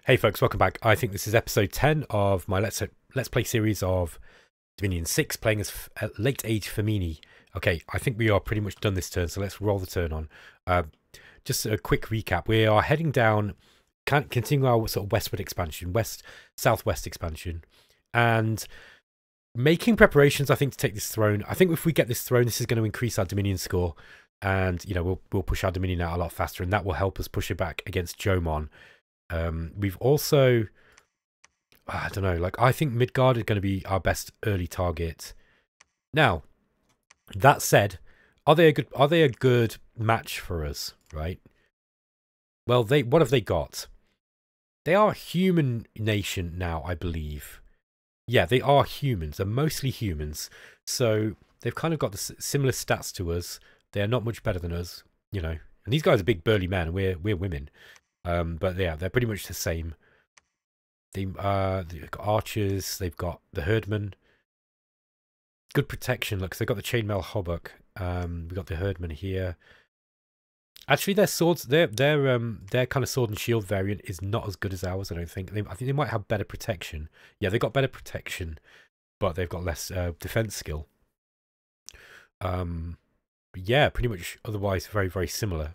Hey folks, welcome back. I think this is episode 10 of my Let's Let's Play series of Dominion 6, playing as uh, Late Age Feminie. Okay, I think we are pretty much done this turn, so let's roll the turn on. Uh, just a quick recap. We are heading down, continue our sort of westward expansion, west southwest expansion, and making preparations, I think, to take this throne. I think if we get this throne, this is going to increase our Dominion score, and, you know, we'll, we'll push our Dominion out a lot faster, and that will help us push it back against Jomon. Um, we've also, I don't know, like I think Midgård is going to be our best early target. Now, that said, are they a good are they a good match for us? Right. Well, they what have they got? They are a human nation now, I believe. Yeah, they are humans. They're mostly humans. So they've kind of got the similar stats to us. They are not much better than us, you know. And these guys are big burly men, we're we're women. Um, but yeah, they're pretty much the same. They uh, they've got archers. They've got the hirdman. Good protection. Look, they've got the chainmail hauberk. Um, we got the hirdman here. Actually, their swords, their their um their kind of sword and shield variant is not as good as ours. I don't think. They, I think they might have better protection. Yeah, they got better protection, but they've got less uh, defense skill. Um, yeah, pretty much. Otherwise, very very similar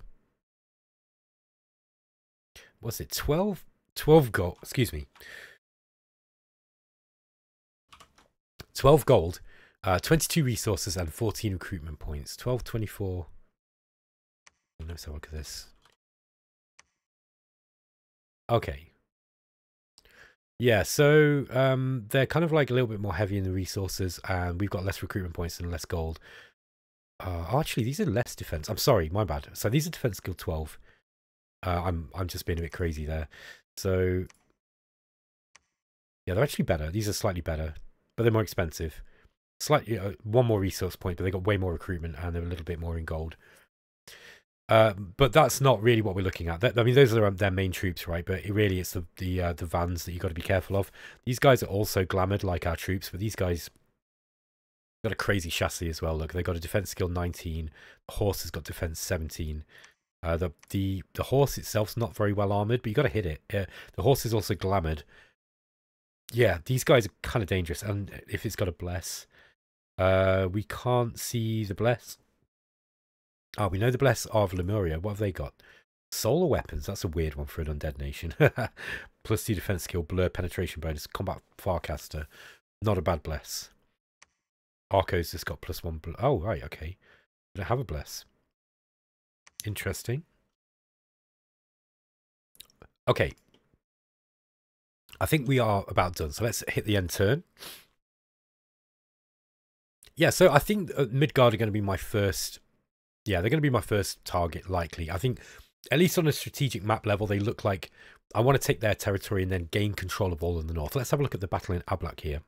what's it 12 12 gold excuse me. 12 gold uh 22 resources and 14 recruitment points. 12 24 let's have a look at this. Okay. Yeah so um they're kind of like a little bit more heavy in the resources and we've got less recruitment points and less gold. Uh actually these are less defense. I'm sorry my bad. So these are defense skill 12 uh, I'm I'm just being a bit crazy there. So yeah, they're actually better. These are slightly better, but they're more expensive. Slightly uh, one more resource point, but they got way more recruitment and they're a little bit more in gold. Uh, but that's not really what we're looking at. I mean, those are their main troops, right? But it really, it's the the uh, the vans that you got to be careful of. These guys are also glamoured like our troops, but these guys got a crazy chassis as well. Look, they got a defense skill 19. The horse has got defense 17. Uh, the the the horse itself's not very well armored, but you got to hit it. Uh, the horse is also glamoured. Yeah, these guys are kind of dangerous, and if it's got a bless, uh, we can't see the bless. Oh, we know the bless of Lemuria. What have they got? Solar weapons. That's a weird one for an undead nation. Plus two defense skill, blur, penetration bonus, combat farcaster. Not a bad bless. Arco's just got plus one. Bl- oh, right, okay. We don't have a bless. Interesting. Okay. I think we are about done. So let's hit the end turn. Yeah, so I think uh, Midgård are going to be my first. Yeah, they're going to be my first target, likely. I think, at least on a strategic map level, they look like I want to take their territory and then gain control of all in the north. Let's have a look at the battle in Ablak here.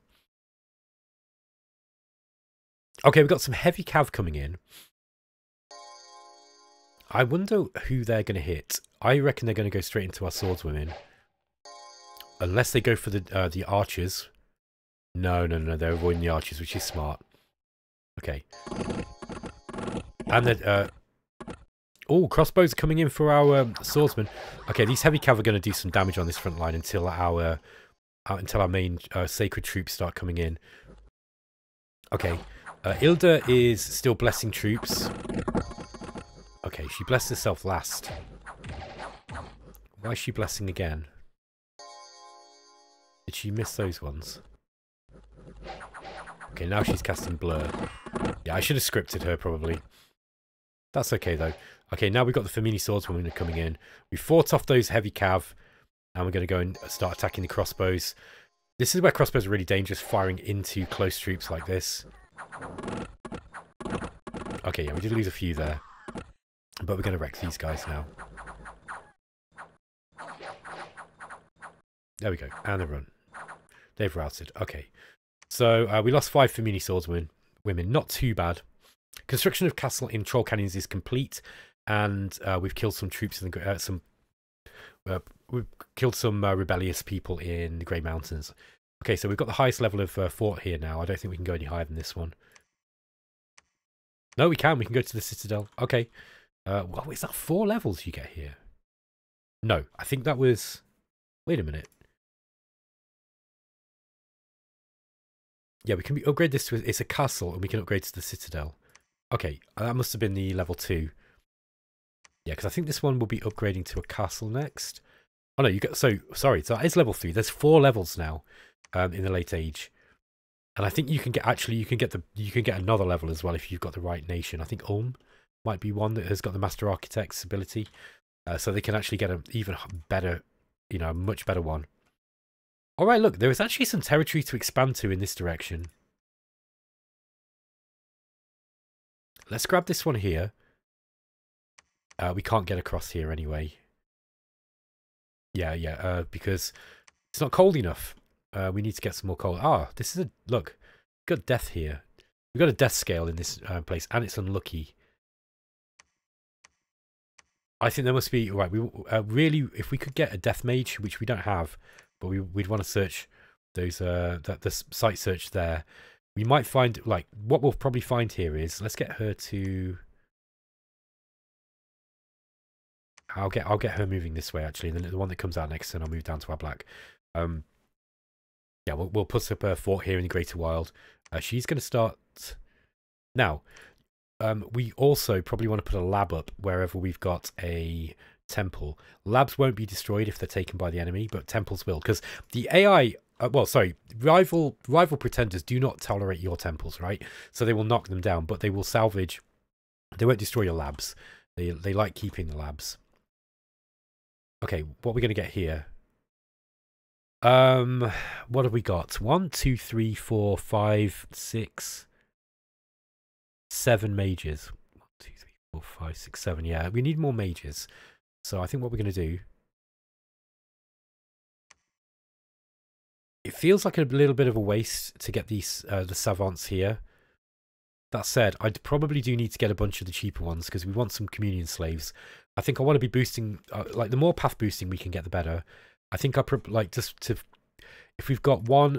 Okay, we've got some heavy cav coming in. I wonder who they're going to hit. I reckon they're going to go straight into our swordswomen. Unless they go for the uh, the archers. No, no, no, they're avoiding the archers, which is smart. Okay. And then, uh... Oh, crossbows are coming in for our um, swordsmen. Okay, these heavy cav are going to do some damage on this front line until our uh, until our main uh, sacred troops start coming in. Okay. Uh, Ilda is still blessing troops. Okay, she blessed herself last. Why is she blessing again? Did she miss those ones? Okay, now she's casting Blur. Yeah, I should have scripted her, probably. That's okay, though. Okay, now we've got the Feminie Swordswomen coming in. We fought off those heavy cav, and we're going to go and start attacking the crossbows. This is where crossbows are really dangerous, firing into close troops like this. Okay, yeah, we did lose a few there. But we're going to wreck these guys now. There we go. And they run. They've routed. Okay. So uh, we lost five Feminie swordswomen. Women. Not too bad. Construction of castle in Troll Canyons is complete. And uh, we've killed some troops in the... Uh, some... Uh, we've killed some uh, rebellious people in the Grey Mountains. Okay, so we've got the highest level of uh, fort here now. I don't think we can go any higher than this one. No, we can. We can go to the Citadel. Okay. Uh, is that four levels you get here? No, I think that was... Wait a minute. Yeah, we can upgrade this to it's a castle, and we can upgrade to the citadel. Okay, that must have been the level two. Yeah, because I think this one will be upgrading to a castle next. Oh no, you got so sorry. So it's level three. There's four levels now um, in the late age, and I think you can get actually you can get the you can get another level as well if you've got the right nation. I think Ulm might be one that has got the master architect's ability, uh, so they can actually get an even better, you know, a much better one. All right, look, there is actually some territory to expand to in this direction. Let's grab this one here. Uh, we can't get across here anyway. Yeah, yeah, uh, because it's not cold enough. Uh, we need to get some more coal. Ah, this is a look. Got death here. We've got a death scale in this uh, place, and it's unlucky. I think there must be right. We uh, really, if we could get a death mage, which we don't have, but we we'd want to search those uh that the site search there. We might find like what we'll probably find here is let's get her to. I'll get I'll get her moving this way actually, and then the one that comes out next, and I'll move down to Ablak. Um, yeah, we'll we'll put up a fort here in the Greater Wild. Uh, she's going to start now. Um, we also probably want to put a lab up wherever we've got a temple. Labs won't be destroyed if they're taken by the enemy, but temples will, because the AI. Uh, well, sorry, rival rival pretenders do not tolerate your temples, right? So they will knock them down, but they will salvage. They won't destroy your labs. They they like keeping the labs. Okay, what are we going to get here? Um, what have we got? One, two, three, four, five, six, seven mages. One, two, three, four, five, six, seven. Yeah, we need more mages. So I think what we're going to do... It feels like a little bit of a waste to get these uh, the savants here. That said, I probably do need to get a bunch of the cheaper ones because we want some communion slaves. I think I want to be boosting, uh, like the more path boosting we can get, the better. I think I like just to, if we've got one,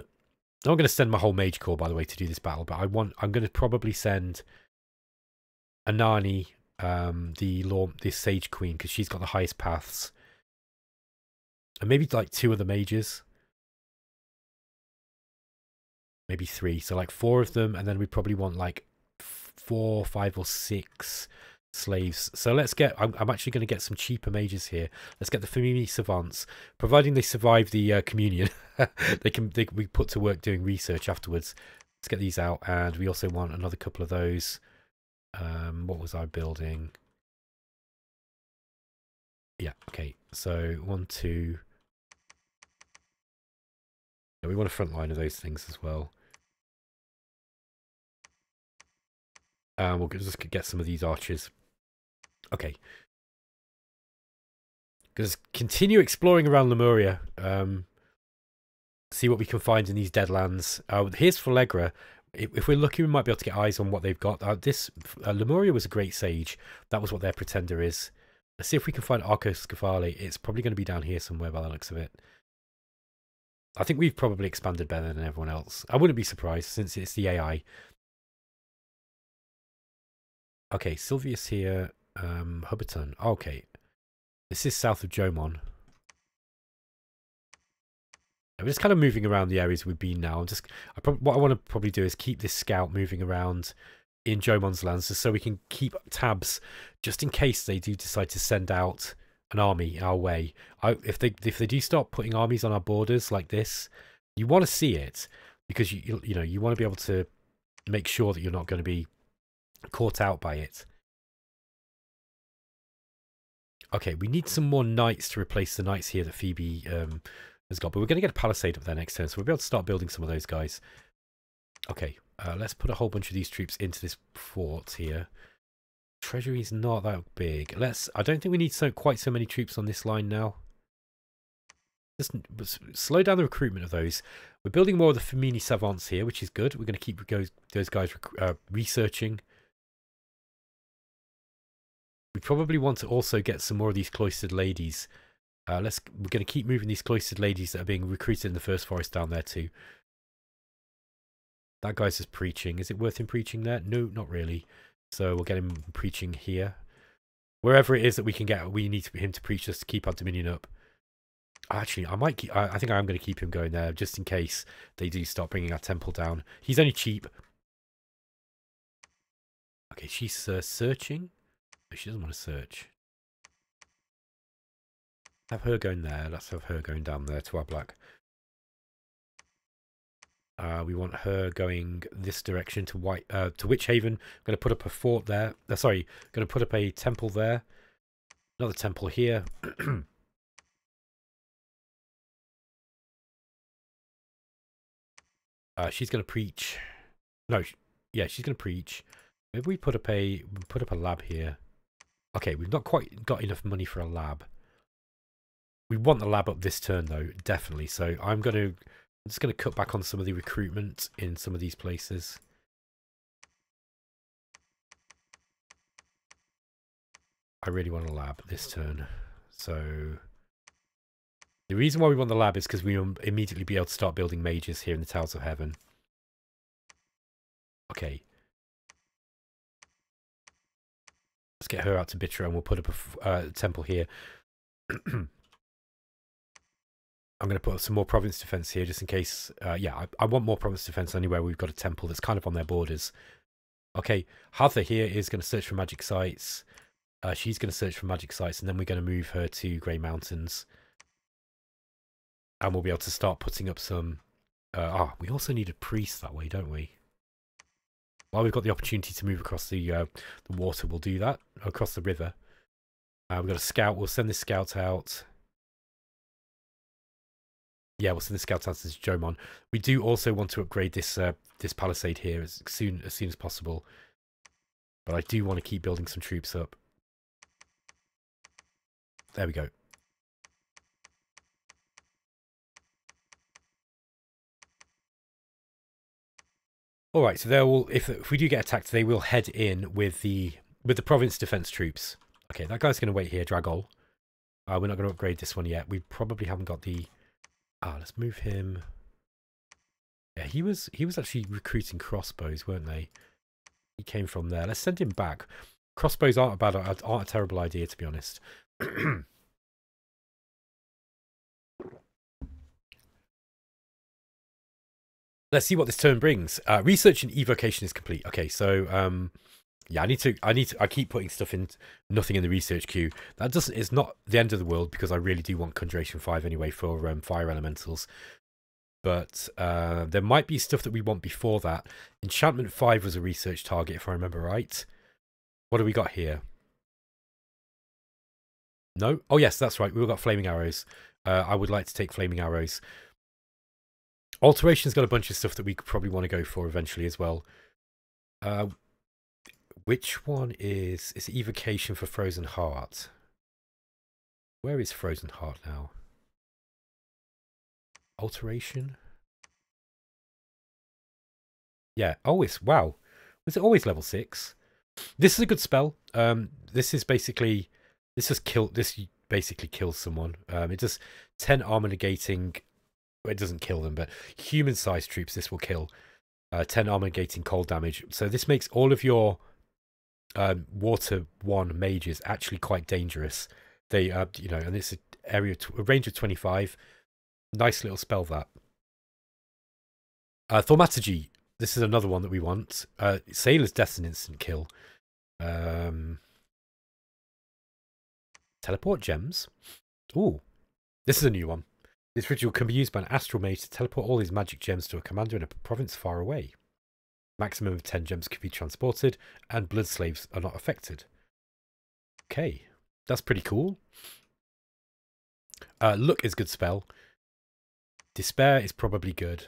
I'm going to send my whole mage corps by the way to do this battle, but I want, I'm going to probably send Anani um, the law, this Sage Queen, because she's got the highest paths. And maybe like two of the mages. Maybe three. So like four of them, and then we probably want like four, five, or six slaves. So let's get, I'm, I'm actually going to get some cheaper mages here. Let's get the Feminie Savants. Providing they survive the uh, communion, they can they, we put to work doing research afterwards. Let's get these out. And we also want another couple of those. Um, what was I building? Yeah, okay. So one, two. Yeah, we want a front line of those things as well. Um, we'll just get some of these arches. Okay. Because continue exploring around Lemuria. Um, see what we can find in these deadlands. Uh, here's Falegra if we're lucky, we might be able to get eyes on what they've got. Uh, this uh, Lemuria was a great sage. That was what their pretender is. Let's see if we can find Arcoscephale. It's probably going to be down here somewhere by the looks of it. I think we've probably expanded better than everyone else. I wouldn't be surprised since it's the AI. Okay, Silvius here. Um, Hubberton. Okay. This is south of Jomon. I'm just kind of moving around the areas we've been now. I'm just I what I want to probably do is keep this scout moving around in Jomon's lands just so we can keep tabs just in case they do decide to send out an army our way. I, if they if they do start putting armies on our borders like this, you want to see it because you you, you know you want to be able to make sure that you're not going to be caught out by it. Okay, we need some more knights to replace the knights here that Phoebe um, got. But we're going to get a palisade up there next turn, so we'll be able to start building some of those guys. Okay, uh, let's put a whole bunch of these troops into this fort here. Treasury's not that big. Let's. I don't think we need so quite so many troops on this line now. Just slow down the recruitment of those. We're building more of the Feminie Savants here, which is good. We're going to keep those guys uh, researching. We probably want to also get some more of these cloistered ladies uh, let's we're going to keep moving these cloistered ladies that are being recruited in the first forest down there too. That guy's just preaching. Is it worth him preaching there? No, not really. So we'll get him preaching here. Wherever it is that we can get, we need him to preach just to keep our dominion up. Actually, I might. Keep, I, I think I'm going to keep him going there just in case they do start bringing our temple down. He's only cheap. Okay, she's uh, searching. she doesn't want to search. Have her going there. Let's have her going down there to Ablak. Uh, we want her going this direction to White uh, to Witch Haven. I'm going to put up a fort there. Uh, sorry, going to put up a temple there. Another temple here. uh, she's going to preach. No, yeah, she's going to preach. Maybe we put up a put up a lab here. Okay, we've not quite got enough money for a lab. We want the lab up this turn though, definitely. So I'm going to I'm just going to cut back on some of the recruitment in some of these places. I really want a lab this turn. So the reason why we want the lab is because we will immediately be able to start building mages here in the Towers of Heaven. Okay. Let's get her out to Bitra and we'll put up a uh, temple here. I'm going to put some more province defense here just in case. Uh, yeah, I, I, want more province defense anywhere we've got a temple that's kind of on their borders. Okay, Hatha here is going to search for magic sites. Uh, she's going to search for magic sites and then we're going to move her to Grey Mountains. And we'll be able to start putting up some... Uh, ah, we also need a priest that way, don't we? While we've got the opportunity to move across the uh, the water, we'll do that across the river. Uh, we've got a scout. We'll send this scout out. Yeah, we'll send the scout out to Jomon. We do also want to upgrade this uh, this palisade here as soon as soon as possible. But I do want to keep building some troops up. There we go. All right, so they will. If if we do get attacked, they will head in with the with the province defense troops. Okay, that guy's going to wait here, Dragol. Uh, we're not going to upgrade this one yet. We probably haven't got the. Ah, let's move him. Yeah, he was he was actually recruiting crossbows, weren't they? He came from there. Let's send him back. Crossbows aren't a bad, aren't a terrible idea, to be honest. let's see what this turn brings. Uh, research and evocation is complete. Okay, so um, yeah, I need to. I need to. I keep putting stuff in. Nothing in the research queue. That doesn't. It's not the end of the world because I really do want Conjuration Five anyway for um, fire elementals. But uh, there might be stuff that we want before that. Enchantment Five was a research target, if I remember right. What do we got here? No. Oh yes, that's right. We've got flaming arrows. Uh, I would like to take flaming arrows. Alteration's got a bunch of stuff that we probably want to go for eventually as well. Uh, which one is... Is Evocation for Frozen Heart? Where is Frozen Heart now? Alteration? Yeah. Oh, it's... Wow. Was it always level 6? This is a good spell. Um, this is basically... This has killed... This basically kills someone. Um, it does 10 armor negating it doesn't kill them, but human-sized troops this will kill. Uh, 10 armor negating cold damage. So this makes all of your um, water one mages actually quite dangerous. They, uh, you know, and it's an area, a range of 25. Nice little spell that. Uh, Thaumaturgy. This is another one that we want. Uh, Sailor's Death's an instant kill. Um, teleport gems. Ooh, this is a new one. This ritual can be used by an astral mage to teleport all his magic gems to a commander in a province far away. Maximum of 10 gems can be transported, and blood slaves are not affected. Okay, that's pretty cool. Uh, look is good spell. Despair is probably good.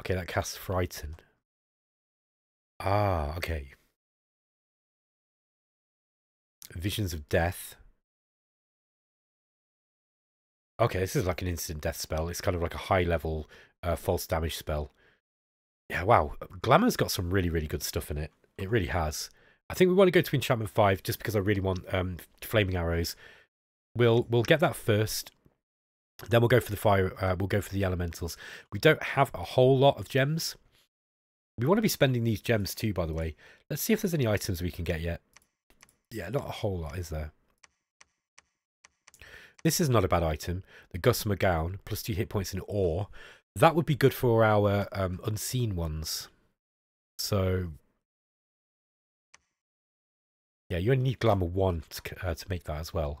Okay, that casts Frighten. Ah, okay. Visions of Death. Okay, this is like an instant death spell. It's kind of like a high level uh, false damage spell. Yeah, wow. Glamour's got some really, really good stuff in it. It really has. I think we want to go to Enchantment 5 just because I really want um, Flaming Arrows. We'll we'll get that first. Then we'll go for the fire. Uh, we'll go for the elementals. We don't have a whole lot of gems. We want to be spending these gems too, by the way. Let's see if there's any items we can get yet. Yeah, not a whole lot, is there? This is not a bad item. The Gossamer Gown, plus two hit points in ore. That would be good for our um, unseen ones. So, yeah, you only need Glamour 1 to, uh, to make that as well.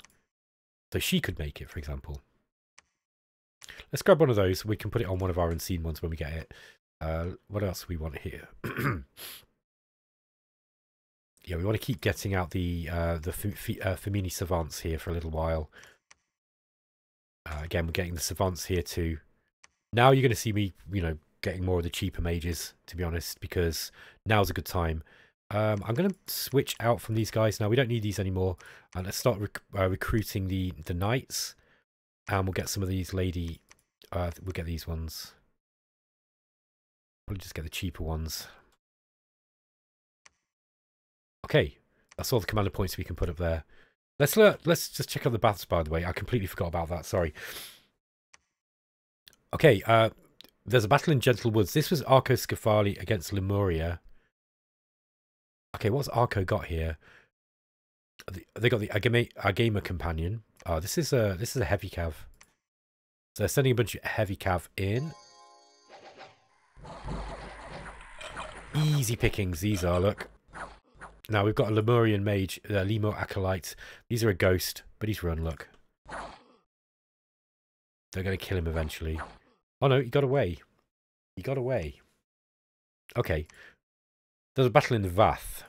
So she could make it, for example. Let's grab one of those. We can put it on one of our unseen ones when we get it. Uh, what else we want here? yeah, we want to keep getting out the uh, the uh, Feminie Savants here for a little while. Uh, again, we're getting the Savants here too. Now you're going to see me, you know, getting more of the cheaper mages, to be honest, because now's a good time. Um, I'm going to switch out from these guys now. We don't need these anymore. And let's start rec uh, recruiting the, the knights. And we'll get some of these lady... Uh, we'll get these ones. Probably just get the cheaper ones. Okay, that's all the commander points we can put up there. Let's look, let's just check out the baths, by the way. I completely forgot about that. Sorry. Okay, uh, there's a battle in Gentle Woods. This was Arcoscephale against Lemuria. Okay, what's Arco got here? They got the Agame, Agama companion. Oh, this is a this is a heavy cav. So they're sending a bunch of heavy cav in. Easy pickings these are, look. Now we've got a Lemurian mage, a Lemur acolyte. These are a ghost, but he's run, look. They're going to kill him eventually. Oh no, he got away. He got away. Okay. There's a battle in the Vath.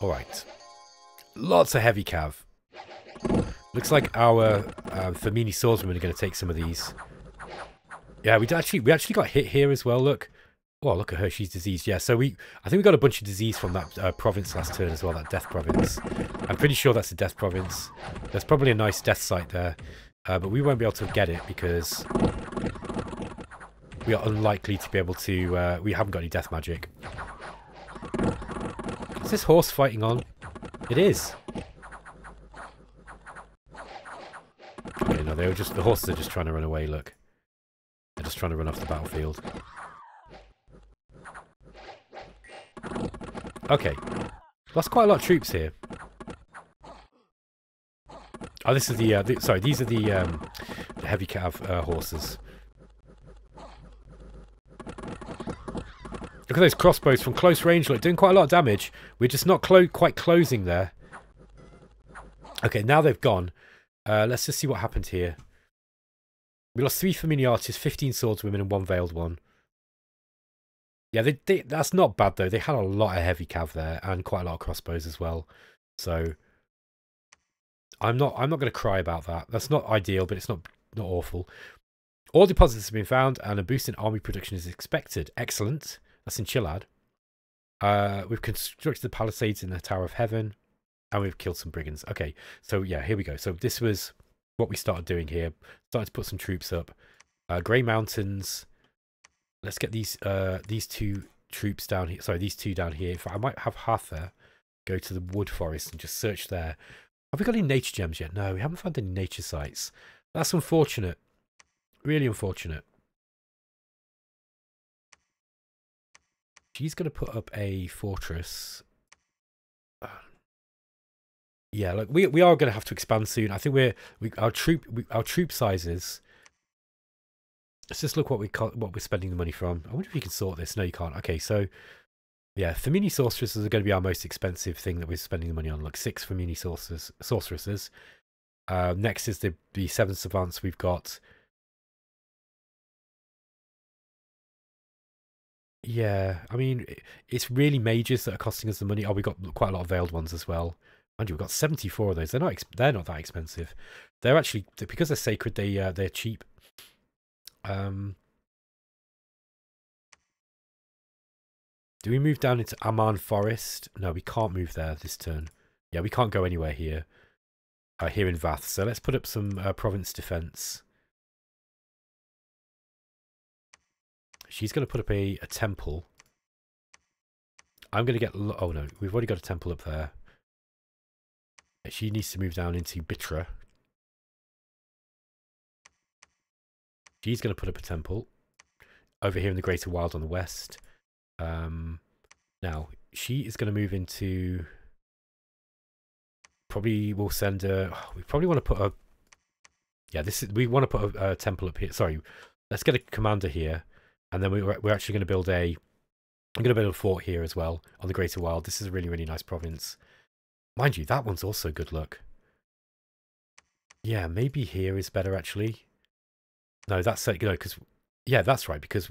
Alright. Lots of heavy cav. Looks like our uh, Feminie swordsmen are going to take some of these. Yeah, we actually we actually got hit here as well. Look, oh look at her, she's diseased. Yeah, so we I think we got a bunch of disease from that uh, province last turn as well, that death province. I'm pretty sure that's a death province. There's probably a nice death site there, uh, but we won't be able to get it because we are unlikely to be able to. Uh, we haven't got any death magic. Is this horse fighting on? It is. Okay, no, they were just the horses are just trying to run away. Look, they're just trying to run off the battlefield. Okay, lost quite a lot of troops here. Oh, this is the, uh, the sorry, these are the, um, the heavy cav uh, horses. Look at those crossbows from close range, like doing quite a lot of damage. We're just not clo quite closing there. Okay, now they've gone. Uh, let's just see what happened here. We lost three Feminie artists, 15 swordswomen, and one veiled one. Yeah, they, they, that's not bad though. They had a lot of heavy cav there and quite a lot of crossbows as well. So I'm not I'm not going to cry about that. That's not ideal, but it's not not awful. All deposits have been found, and a boost in army production is expected. Excellent. That's in Chilad. Uh, we've constructed the palisades in the Tower of Heaven, and we've killed some brigands. Okay, so yeah, here we go. So this was what we started doing here. Started to put some troops up. Uh, Grey Mountains. Let's get these uh, these two troops down here. Sorry, these two down here. If I might have there. Go to the wood forest and just search there. Have we got any nature gems yet? No, we haven't found any nature sites. That's unfortunate. Really unfortunate. She's going to put up a fortress. Yeah, like we we are going to have to expand soon. I think we're we our troop we, our troop sizes. Let's just look what we what we're spending the money from. I wonder if you can sort this. No, you can't. Okay, so yeah, Feminie sorceresses are going to be our most expensive thing that we're spending the money on. Like six Feminie sorcerers, sorceresses. Uh, next is the the seven savants we've got. Yeah, I mean, it's really mages that are costing us the money. Oh, we got quite a lot of veiled ones as well. And we've got 74 of those. They're not they're not that expensive. They're actually because they're sacred. They uh, they're cheap. Um, do we move down into Aman Forest? No, we can't move there this turn. Yeah, we can't go anywhere here. Uh, here in Vath. So let's put up some uh, province defense. She's going to put up a, a temple. I'm going to get... Oh, no. We've already got a temple up there. She needs to move down into Bitra. She's going to put up a temple. Over here in the Greater Wild on the west. Um, now, she is going to move into... probably we'll send a. We probably want to put a. Yeah, this is. We want to put a, a temple up here. Sorry, let's get a commander here, and then we, we're actually going to build a. I'm going to build a fort here as well on the Greater Wild. This is a really, really nice province. Mind you, that one's also good luck. Yeah, maybe here is better actually. No, that's you know because yeah, that's right because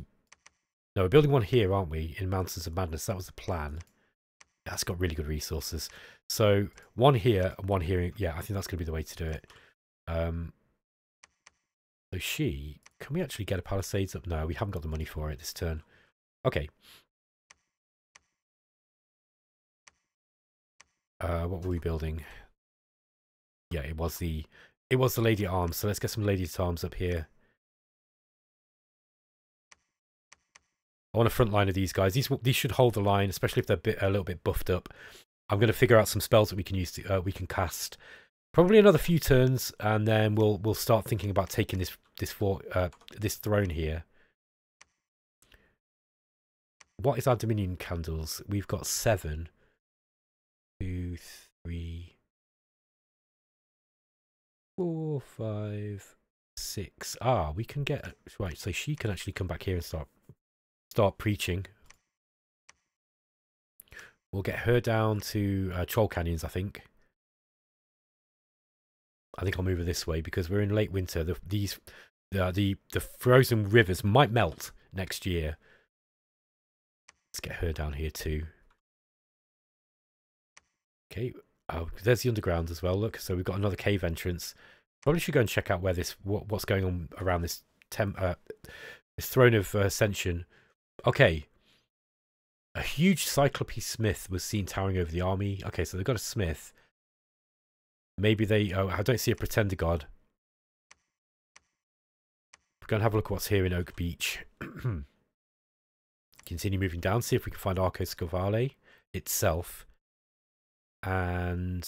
no, we're building one here, aren't we? In Mountains of Madness, that was the plan. That's got really good resources. So one here and one here. Yeah, I think that's going to be the way to do it. Um, so she, can we actually get a Palisades up? No, we haven't got the money for it this turn. Okay. Uh, what were we building? Yeah, it was the it was the Lady Arms. So let's get some Lady Arms up here. Want a front line of these guys. These these should hold the line, especially if they're a, bit, a little bit buffed up. I'm going to figure out some spells that we can use. To, uh, we can cast probably another few turns, and then we'll we'll start thinking about taking this this fort uh, this throne here. What is our Dominion candles? We've got seven, two, three, four, five, six. Ah, we can get right. So she can actually come back here and start start preaching. We'll get her down to uh, Troll Canyons, I think. I think I'll move her this way because we're in late winter. The, these, the, the the frozen rivers might melt next year. Let's get her down here too. Okay, oh, there's the underground as well. Look, so we've got another cave entrance. Probably should go and check out where this what, what's going on around this temp, uh, this throne of uh, ascension. Okay. A huge Cyclope Smith was seen towering over the army. Okay, so they've got a Smith. Maybe they... Oh, I don't see a Pretender God. We're going to have a look at what's here in Oak Beach. Continue moving down, see if we can find Arcoscephale itself. And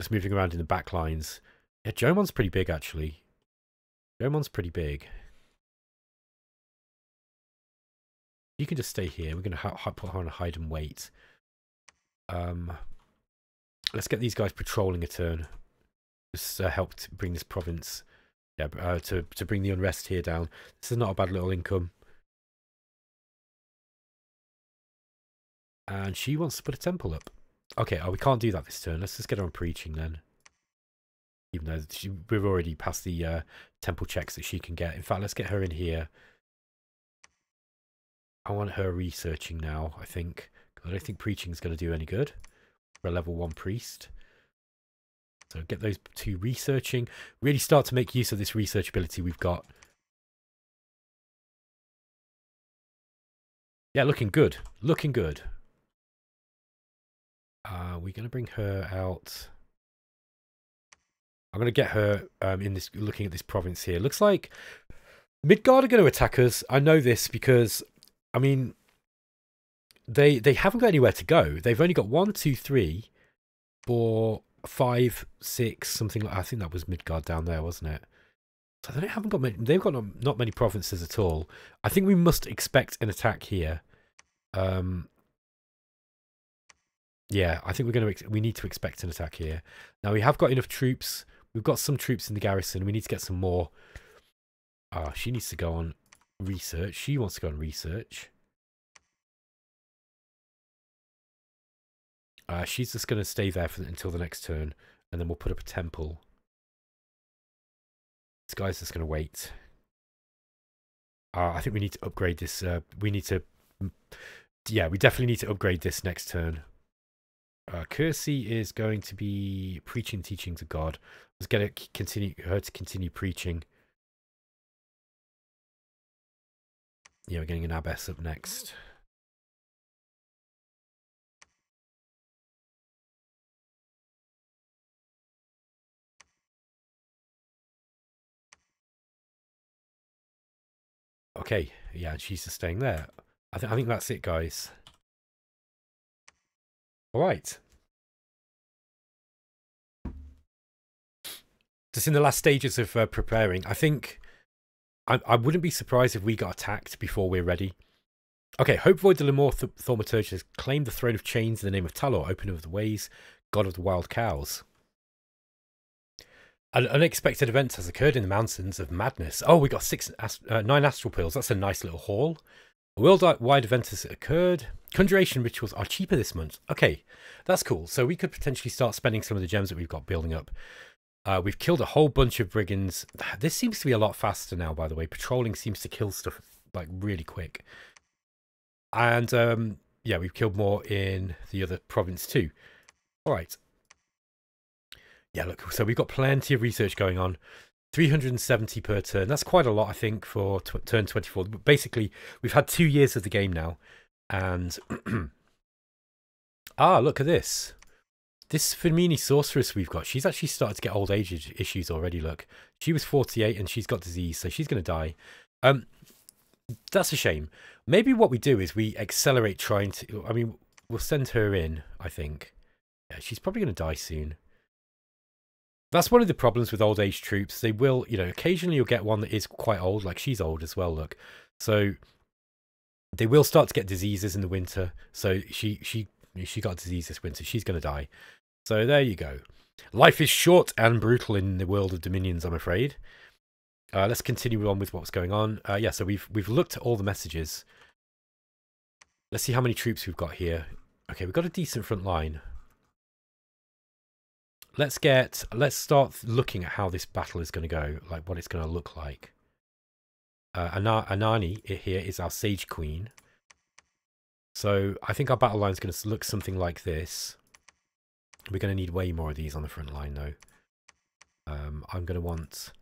just moving around in the back lines. Yeah, Jomon's pretty big, actually. Jomon's pretty big. You can just stay here. We're going to put her on a hide and wait. Um, let's get these guys patrolling a turn. This uh, helped bring this province, yeah, uh, to to bring the unrest here down. This is not a bad little income. And she wants to put a temple up. Okay, oh, we can't do that this turn. Let's just get her on preaching then. Even though she, we've already passed the uh, temple checks that she can get. In fact, let's get her in here. I want her researching now, I think. I don't think preaching is going to do any good for a level 1 priest. So get those two researching. Really start to make use of this research ability we've got. Yeah, looking good. Looking good. Uh, we're going to bring her out. I'm going to get her um, in this, looking at this province here. Looks like Midgård are going to attack us. I know this because I mean, they they haven't got anywhere to go. They've only got one, two, three, four, five, six, something like. I think that was Midgård down there, wasn't it? So they haven't got many. They've got not, not many provinces at all. I think we must expect an attack here. Um, yeah, I think we're going to. We need to expect an attack here. Now we have got enough troops. We've got some troops in the garrison. We need to get some more. Ah, oh, she needs to go on research. She wants to go on research. Uh, she's just going to stay there for, until the next turn, and then we'll put up a temple. This guy's just going to wait. Uh, I think we need to upgrade this. Uh, we need to... Yeah, we definitely need to upgrade this next turn. Uh, is going to be preaching, teaching to God. Let's get it, continue her to continue preaching. Yeah, we're getting an Abbess up next. Okay, yeah, and she's just staying there. I, th I think that's it, guys. All right. Just in the last stages of uh, preparing, I think I, I wouldn't be surprised if we got attacked before we're ready. Okay, Hope Void the Lemore Th Thaumaturge has claimed the throne of chains in the name of Talor, opener of the ways. god of the wild cows. An unexpected event has occurred in the mountains of madness. Oh, we got six, uh, nine astral pearls. That's a nice little haul. A worldwide event has occurred. Conjuration rituals are cheaper this month. Okay, that's cool. So we could potentially start spending some of the gems that we've got building up. Uh, we've killed a whole bunch of brigands. This seems to be a lot faster now, by the way. Patrolling seems to kill stuff like really quick. And um, yeah, we've killed more in the other province too. All right. Yeah, look, so we've got plenty of research going on. 370 per turn. That's quite a lot, I think, for turn 24. But Basically, we've had two years of the game now. And... ah, look at this. This Feminie sorceress we've got, she's actually started to get old age issues already, look. She was 48 and she's got disease, so she's going to die. Um, That's a shame. Maybe what we do is we accelerate trying to... I mean, we'll send her in, I think. Yeah, she's probably going to die soon. That's one of the problems with old age troops. They will, you know, occasionally you'll get one that is quite old, like she's old as well, look. So they will start to get diseases in the winter. So she she she got disease this winter. She's going to die. So there you go. Life is short and brutal in the world of Dominions, I'm afraid. Uh, let's continue on with what's going on. Uh, yeah, so we've we've looked at all the messages. Let's see how many troops we've got here. Okay, we've got a decent front line let's get let's start looking at how this battle is going to go, like what it's going to look like. Uh, Anani here is our Sage Queen. So I think our battle line is going to look something like this. We're going to need way more of these on the front line, though. Um, I'm going to want...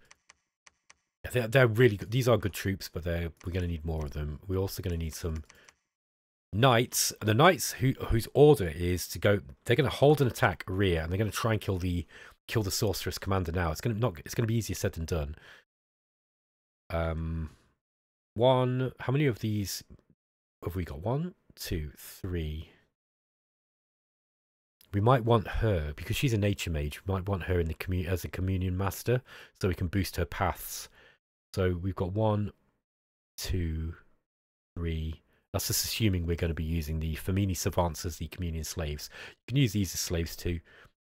They're, they're really good. These are good troops, but they're, we're going to need more of them. We're also going to need some knights, the knights who whose order is to go, they're going to hold an attack rear, and they're going to try and kill the kill the sorceress commander. Now it's going to not, it's going to be easier said than done. Um, one. How many of these have we got? One, two, three. We might want her because she's a nature mage. We might want her in the commun as a communion master, so we can boost her paths. So we've got one, two, three, that's just assuming we're going to be using the Feminie Savants as the Communion slaves. You can use these as slaves too.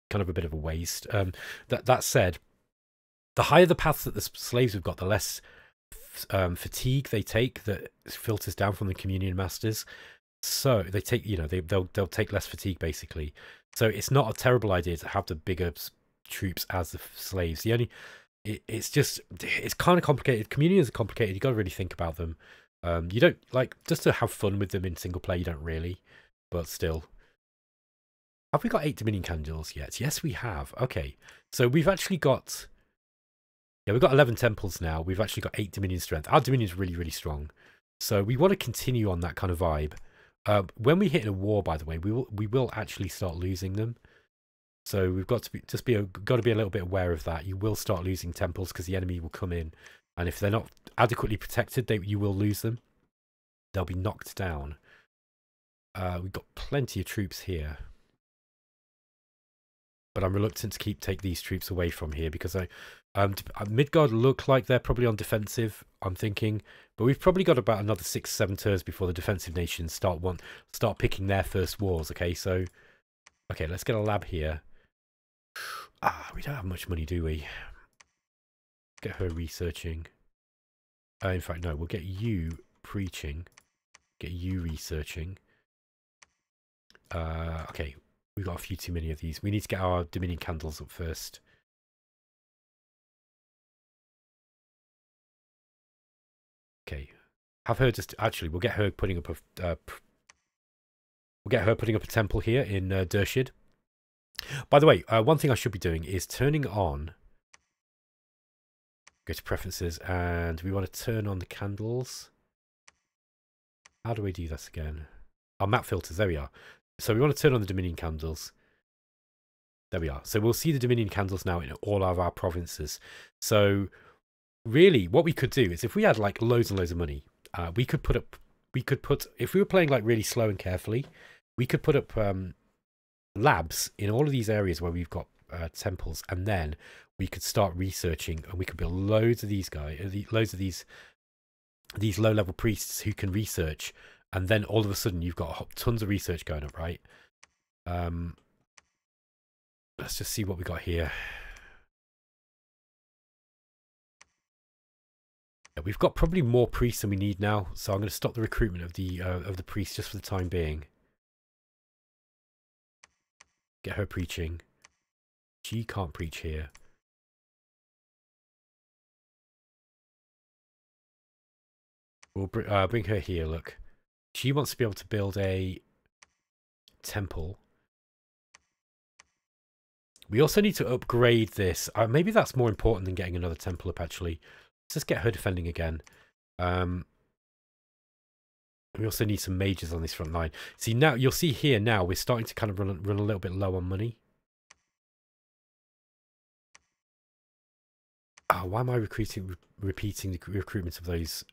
Kind of a bit of a waste. Um, that, that said, the higher the paths that the slaves have got, the less um, fatigue they take that filters down from the Communion Masters. So they take, you know, they, they'll they'll take less fatigue basically. So it's not a terrible idea to have the bigger troops as the slaves. The only, it, it's just, it's kind of complicated. Communions are complicated. You got to really think about them. Um, you don't like just to have fun with them in single player. You don't really, but still. Have we got eight Dominion candles yet? Yes, we have. Okay, so we've actually got. Yeah, we've got eleven temples now. We've actually got eight Dominion strength. Our Dominion is really, really strong. So we want to continue on that kind of vibe. Uh, when we hit a war, by the way, we will we will actually start losing them. So we've got to be just be a, got to be a little bit aware of that. You will start losing temples because the enemy will come in and if they're not adequately protected, they you will lose them. They'll be knocked down. Uh, we've got plenty of troops here. But I'm reluctant to keep take these troops away from here because I um, uh, Midgård look like they're probably on defensive, I'm thinking. But we've probably got about another six, seven turns before the defensive nations start one start picking their first wars. Okay, so okay, let's get a lab here. Ah, we don't have much money, do we? Get her researching. Uh, in fact, no, we'll get you preaching. Get you researching. Uh, okay, we've got a few too many of these. We need to get our Dominion candles up first. Have her just actually. We'll get her putting up a. Uh, we'll get her putting up a temple here in uh, Dershid. By the way, uh, one thing I should be doing is turning on Go to preferences and we want to turn on the candles. How do we do this again? Our map filters, there we are. So we want to turn on the Dominion candles. There we are. So we'll see the Dominion candles now in all of our provinces. So really what we could do is if we had like loads and loads of money, uh, we could put up, we could put, if we were playing like really slow and carefully, we could put up um, labs in all of these areas where we've got uh, temples and then we could start researching and we could build loads of these guys, uh, loads of these these low level priests who can research, and then all of a sudden you've got tons of research going up, right? Um, let's just see what we got here. We've got probably more priests than we need now, so I'm going to stop the recruitment of the uh, of the priests just for the time being. Get her preaching. She can't preach here. We'll br uh, bring her here, look. She wants to be able to build a temple. We also need to upgrade this. Uh, maybe that's more important than getting another temple up, actually. Let's just get her defending again. Um, we also need some mages on this front line. See, now you'll see here now we're starting to kind of run, run a little bit low on money. Oh, why am I recruiting, re repeating the recruitment of those?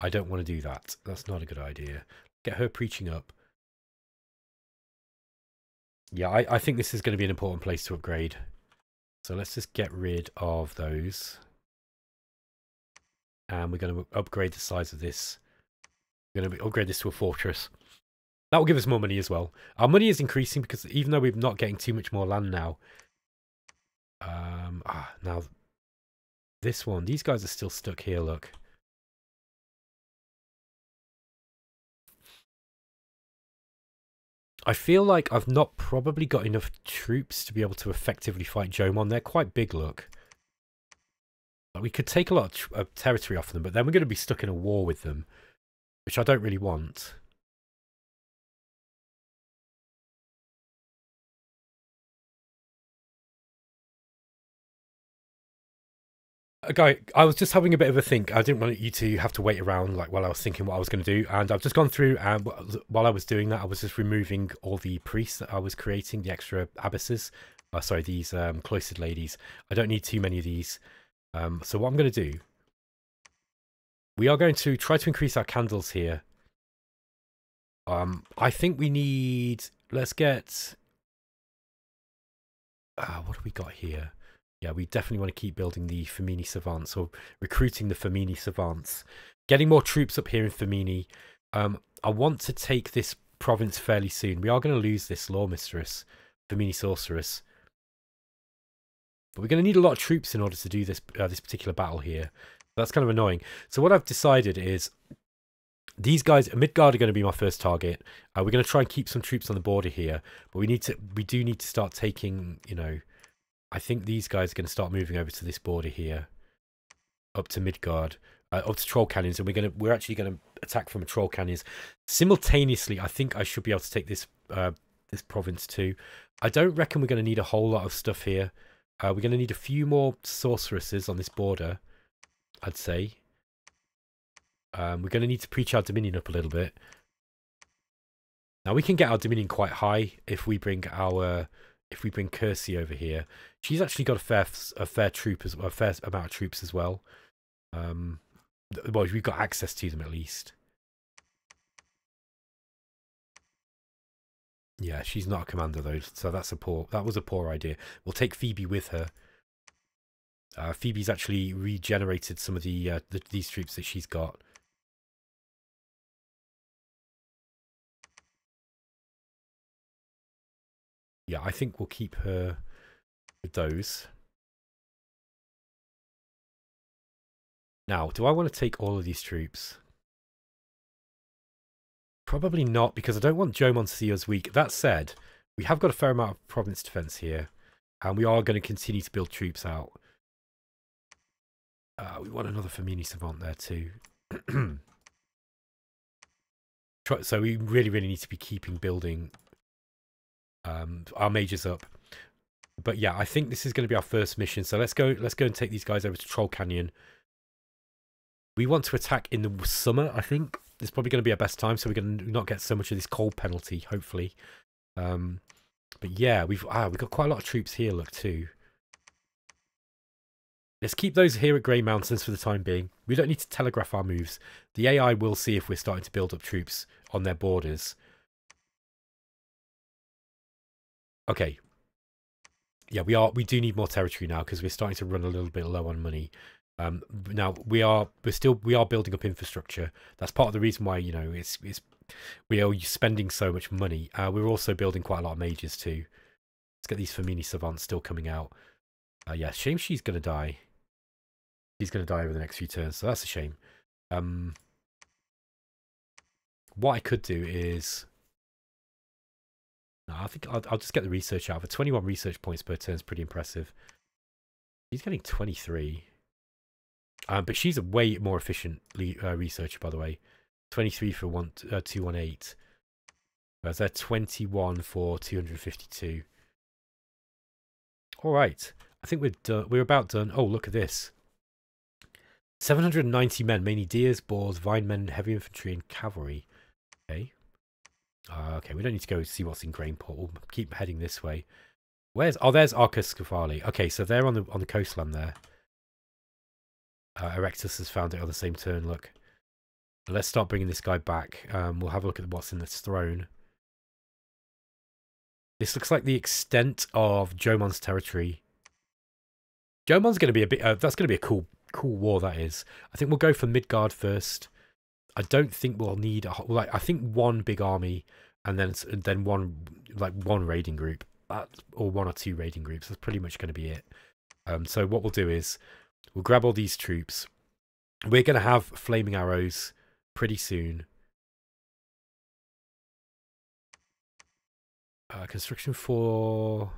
I don't want to do that. That's not a good idea. Get her preaching up. Yeah, I, I think this is going to be an important place to upgrade. So let's just get rid of those. And we're going to upgrade the size of this. We're going to upgrade this to a fortress. That will give us more money as well. Our money is increasing because even though we're not getting too much more land now. Um, ah, now, this one. These guys are still stuck here, look. I feel like I've not probably got enough troops to be able to effectively fight Jomon. They're quite big, look. We could take a lot of, of territory off them, but then we're going to be stuck in a war with them, which I don't really want. guy, I was just having a bit of a think. I didn't want you to have to wait around like while I was thinking what I was going to do, and I've just gone through and while I was doing that, I was just removing all the priests that I was creating, the extra abbesses. Uh, sorry, these um, cloistered ladies. I don't need too many of these. Um, so what I'm going to do, we are going to try to increase our candles here. Um, I think we need. Let's get. Uh, what have we got here? yeah, we definitely want to keep building the Feminie Savants or recruiting the Feminie Savants. Getting more troops up here in Feminie. Um, I want to take this province fairly soon. We are going to lose this Law Mistress, Feminie Sorceress. But we're going to need a lot of troops in order to do this uh, this particular battle here. That's kind of annoying. So what I've decided is these guys, Midgård are going to be my first target. Uh, we're going to try and keep some troops on the border here, but we need to, we do need to start taking, you know, I think these guys are going to start moving over to this border here, up to Midgård, uh, up to Troll Canyons, and we're going to we're actually going to attack from Troll Canyons simultaneously. I think I should be able to take this uh, this province too. I don't reckon we're going to need a whole lot of stuff here. Uh, we're going to need a few more sorceresses on this border, I'd say. Um, we're going to need to preach our Dominion up a little bit. Now we can get our Dominion quite high if we bring our if we bring Kersey over here, she's actually got a fair a fair troop as a fair amount of troops as well. Um, well, we've got access to them at least. Yeah, she's not a commander though, so that's a poor. That was a poor idea. We'll take Phoebe with her. Uh, Phoebe's actually regenerated some of the, uh, the these troops that she's got. yeah, I think we'll keep her with those. Now, do I want to take all of these troops? Probably not, because I don't want Jomon to see us weak. That said, we have got a fair amount of province defense here, and we are going to continue to build troops out. Uh, we want another Feminie Savant there too. so we really, really need to be keeping building um, our mages up. But yeah, I think this is going to be our first mission. So let's go. Let's go and take these guys over to Troll Canyon. We want to attack in the summer. I think it's probably going to be our best time, so we're going to not get so much of this cold penalty. Hopefully, um, but yeah, we've ah we've got quite a lot of troops here. Look too. Let's keep those here at Grey Mountains for the time being. We don't need to telegraph our moves. The AI will see if we're starting to build up troops on their borders. Okay. Yeah, we are. We do need more territory now because we're starting to run a little bit low on money. Um, now we are. We're still. We are building up infrastructure. That's part of the reason why you know it's. It's. We are spending so much money. Uh, we're also building quite a lot of mages too. Let's get these Feminie Savants still coming out. Uh, yeah, shame she's going to die. She's going to die over the next few turns, so that's a shame. Um, what I could do is... I think I'll, I'll just get the research out. For 21 research points per turn is pretty impressive. He's getting 23. Um, but she's a way more efficient uh, researcher, by the way. 23 for one, uh, 218. Whereas they're 21 for 252. All right. I think we're done. We're about done. Oh, look at this. 790 men, mainly deers, boars, vine men, heavy infantry, and cavalry. Okay. Uh, okay, we don't need to go see what's in Grainport. We'll keep heading this way. Where's... Oh, there's Arcoscephale. Okay, so they're on the on the coastline there. Uh, Erectus has found it on the same turn, look. Let's start bringing this guy back. Um, we'll have a look at what's in this throne. This looks like the extent of Jomon's territory. Jomon's going to be a bit... Uh, that's going to be a cool cool war, that is. I think we'll go for Midgård first. I don't think we'll need... A, like, I think one big army and then and then one like one raiding group. or one or two raiding groups. That's pretty much going to be it. Um, so what we'll do is we'll grab all these troops. We're going to have flaming arrows pretty soon. Uh, construction four.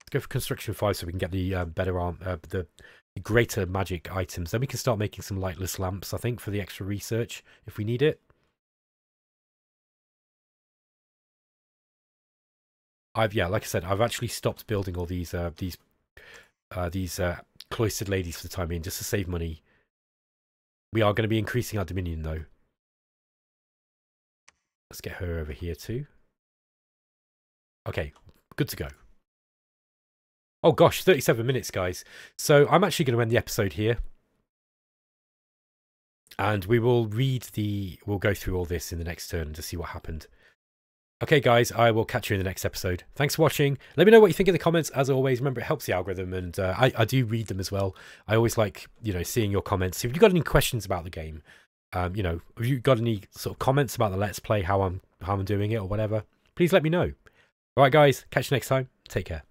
Let's go for construction five so we can get the uh, better arm, uh, the greater magic items. Then we can start making some lightless lamps. I think for the extra research if we need it. I've yeah, like I said, I've actually stopped building all these uh, these uh, these uh, cloistered ladies for the time being, just to save money. We are going to be increasing our dominion though. Let's get her over here too. Okay, good to go. Oh gosh, 37 minutes, guys. So I'm actually going to end the episode here. And we will read the... We'll go through all this in the next turn to see what happened. Okay, guys, I will catch you in the next episode. Thanks for watching. Let me know what you think in the comments. As always, remember, it helps the algorithm, and uh, I, I do read them as well. I always like, you know, seeing your comments. If you've got any questions about the game, um, you know, have you got any sort of comments about the Let's Play, how I'm, how I'm doing it, or whatever, please let me know. All right, guys, catch you next time. Take care.